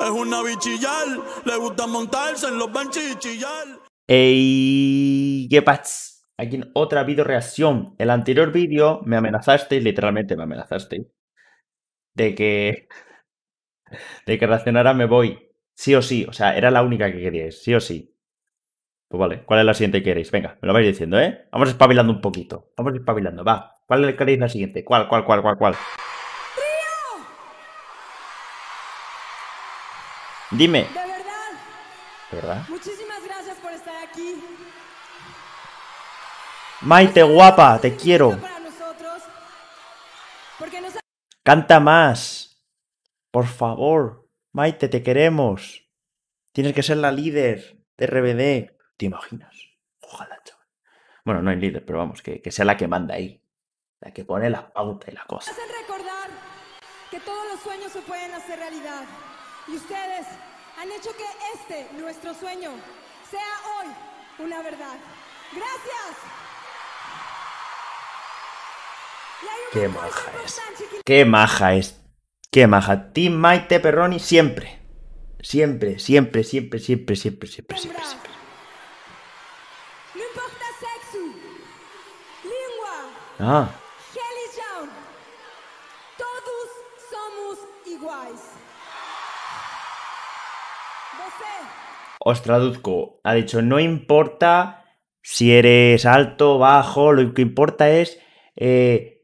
Es una bichillar, le gusta montarse en los benches. ¡Ey! ¿Qué pasa? Aquí en otra video reacción. El anterior vídeo me amenazasteis, literalmente me amenazasteis, de que. de que reaccionara me voy. Sí o sí. O sea, era la única que queríais, sí o sí. Pues vale, ¿cuál es la siguiente que queréis? Venga, me lo vais diciendo, ¿eh? Vamos espabilando un poquito. Vamos espabilando, va. ¿Cuál queréis la siguiente? ¿Cuál, cuál, cuál, cuál, cuál? Dime. De verdad, ¿De verdad? muchísimas gracias por estar aquí. Maite, guapa, te quiero. Para nosotros, porque nos Canta más. Por favor. Maite, te queremos. Tienes que ser la líder de RBD. ¿Te imaginas? Ojalá, chaval. Bueno, no hay líder, pero vamos, que, que sea la que manda ahí. La que pone la pauta y la cosa. hacen recordar que todos los sueños se pueden hacer realidad. Y ustedes han hecho que este, nuestro sueño, sea hoy una verdad. Gracias. Qué maja es. Qué maja es. Qué maja. Team Maite Perroni siempre. Siempre, siempre, siempre, siempre, siempre, siempre, siempre, siempre. No importa sexo, língua, Ah, os traduzco. Ha dicho, no importa si eres alto, bajo, lo que importa es eh,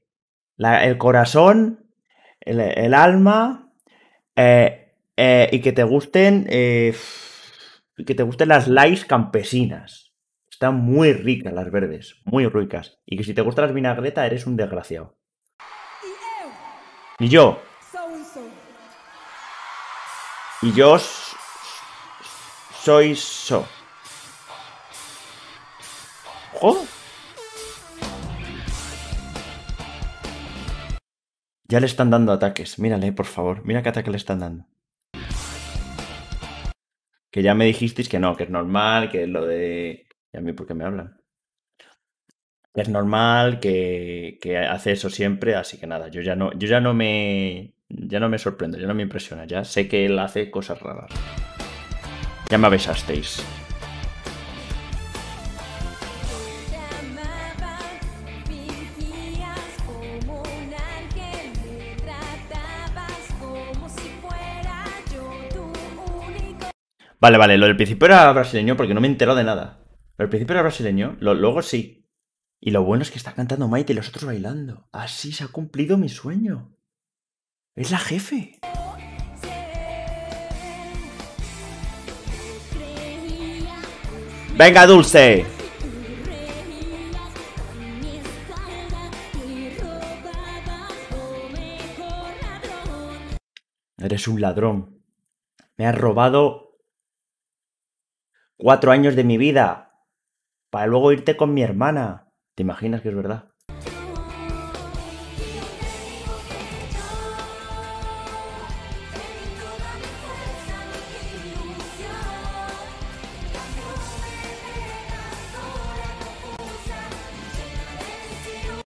la- el corazón, el, el alma eh, eh, y que te gusten que te gusten las likes campesinas. Están muy ricas las verdes, muy ricas. Y que si te gustan las vinagretas eres un desgraciado. Y yo, y yo soy so. ¡Joder! Ya le están dando ataques. Mírale, por favor. Mira qué ataque le están dando. Que ya me dijisteis que no, que es normal, que es lo de... ¿Y a mí por qué me hablan? Es normal, que, que hace eso siempre, así que nada, yo ya no, yo ya no me... Ya no me sorprendo, ya no me impresiona, ya sé que él hace cosas raras. Ya me avisasteis. Vale, vale, lo del principio era brasileño porque no me he enterado de nada. Pero el principio era brasileño, lo- luego sí. Y lo bueno es que está cantando Maite y los otros bailando. Así se ha cumplido mi sueño. Es la jefe. Mejor ladrón. Eres un ladrón. Me has robado cuatro años de mi vida para luego irte con mi hermana. ¿Te imaginas que es verdad?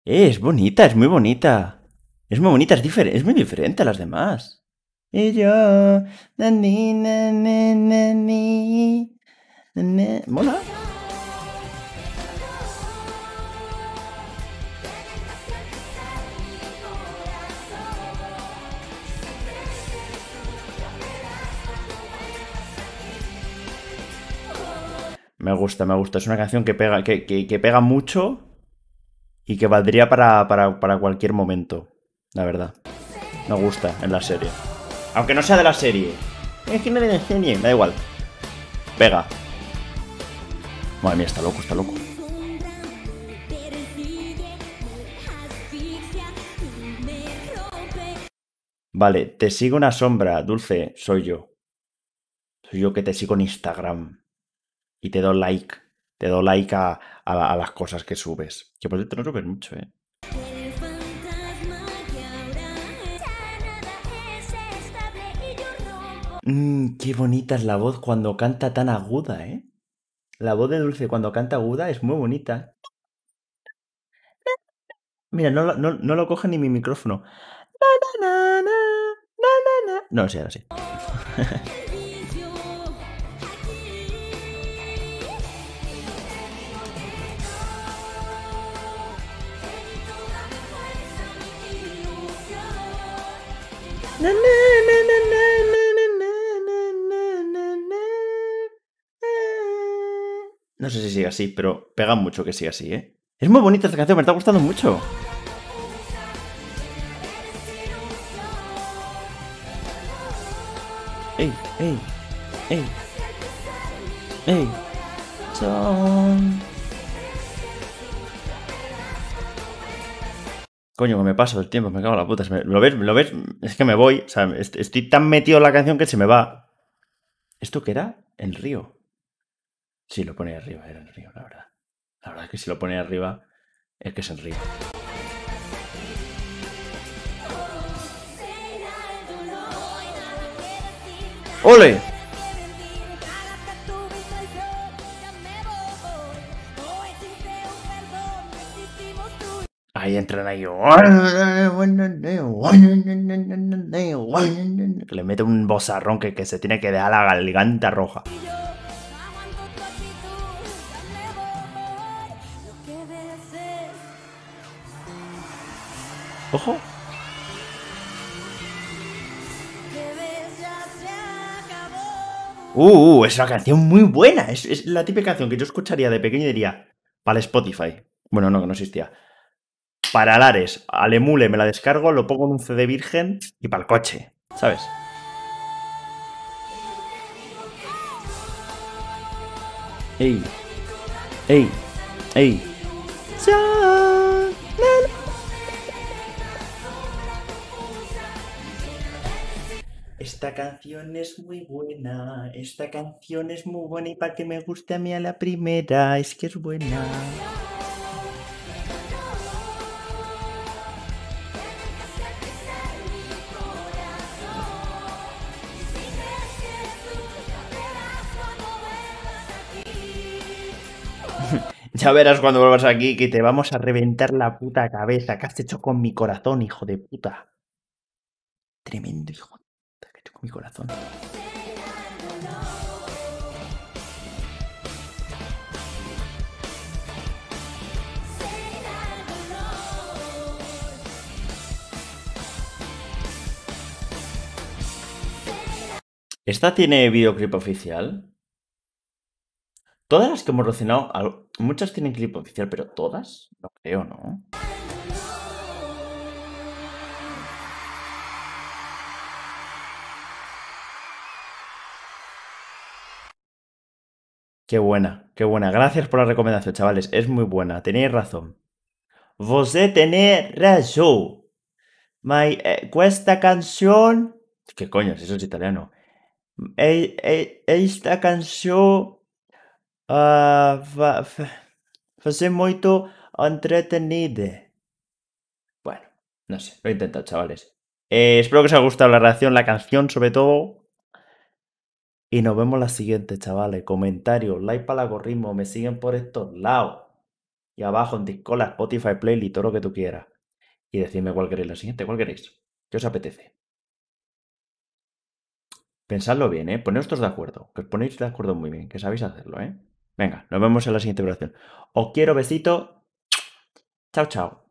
Eh, es bonita, es muy bonita. Es muy bonita, es, es muy diferente a las demás. Y yo... na, ni, na. Mola. Me gusta, me gusta. Es una canción que pega, que, que- que pega mucho y que valdría para, para- para cualquier momento. La verdad. Me gusta en la serie. Aunque no sea de la serie. Es que no de la serie. Da igual. Pega. Madre mía, está loco, está loco. Vale, te sigo una sombra, Dulce. Soy yo. Soy yo que te sigo en Instagram. Y te doy like. Te doy like a, a- las cosas que subes. Que por cierto no subes mucho, eh. Mmm, qué bonita es la voz cuando canta tan aguda, ¿eh? La voz de Dulce cuando canta aguda es muy bonita. Mira, no, no, no lo coge ni mi micrófono. No, sí, ahora sí. No sé si sigue así, pero pega mucho que siga así, ¿eh? Es muy bonita esta canción, me está gustando mucho. Ey, ey, ey, ey. Son. Coño, que me paso el tiempo, me cago en la puta. ¿Lo ves? ¿Lo ves? Es que me voy. Estoy tan metido en la canción que se me va. ¿Esto qué era? El río. Sí, lo pone arriba, era el río, la verdad. La verdad es que si lo pone arriba, es que es el río. ¡Ole! Ahí entran ahí. Que le mete un bozarrón que, que se tiene que dejar la garganta roja. Ojo. Uh, uh, es una canción muy buena. Es, es la típica canción que yo escucharía de pequeño y diría, para el Spotify. Bueno, no, que no existía. Para Lares, al emule me la descargo, lo pongo en un CD virgen y para el coche, ¿sabes? Ey, ey, ey. Esta canción es muy buena, esta canción es muy buena y para que me guste a mí a la primera, es que es buena. Ya verás cuando vuelvas aquí que te vamos a reventar la puta cabeza. ¿Qué has hecho con mi corazón, hijo de puta? Tremendo hijo de puta que he hecho con mi corazón. ¿Esta tiene videoclip oficial? Todas las que hemos relacionado, muchas tienen clip oficial, pero todas, no creo, ¿no? Qué buena, qué buena. Gracias por la recomendación, chavales. Es muy buena. Tenéis razón. Vosé tenéis razón. My, eh, canción... ¿Qué coño? Eso es italiano. Esta canción... ah, fa, fa, fase moito entretenida. Bueno, no sé. Lo he intentado, chavales. Eh, espero que os haya gustado la reacción, la canción sobre todo. Y nos vemos la siguiente, chavales. Comentarios, like para el algoritmo, me siguen por estos lados. Y abajo en Discord, Spotify, Playlist, todo lo que tú quieras. Y decidme cuál queréis la siguiente, cuál queréis. ¿Qué os apetece? Pensadlo bien, ¿eh? Poneos de acuerdo. Que os ponéis de acuerdo muy bien, que sabéis hacerlo, ¿eh? Venga, nos vemos en la siguiente oración. Os quiero, besito. Chao, chao.